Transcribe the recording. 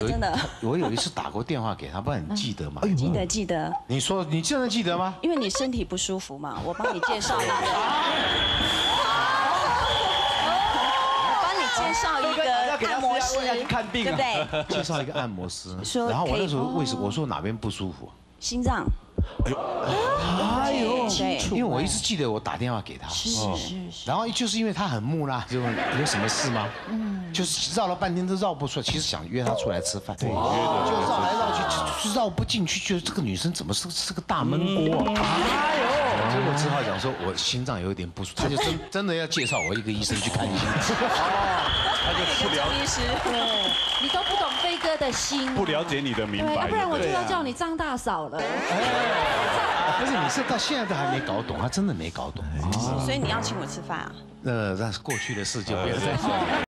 真的我有一次打过电话给他，不然你记得吗？记得记得，你说你真的记得吗？因为你身体不舒服嘛，我帮你介绍一个，我帮你介绍一个按摩师，看病对不啊。对？介绍一个按摩师，然后我那时候为什么我说哪边不舒服？心脏，哎呦哎呦因为我一直记得我打电话给他，是是是，然后就是因为他很木讷，就问有什么事吗？嗯，就是绕了半天都绕不出来，其实想约她出来吃饭，对，就绕来绕去，绕不进去，就是这个女生怎么是是个大闷锅啊？哎呦，所以我只好讲说我心脏有一点不舒服，他就真 真的要介绍我一个医生去看医生。他就不了解医师，你都不懂飞哥的心，不了解你的明对，要白，不然我就要叫你张大嫂了。不是你是到现在都还没搞懂，他真的没搞懂。所以你要请我吃饭啊？呃，那是过去的事，就不要再说了。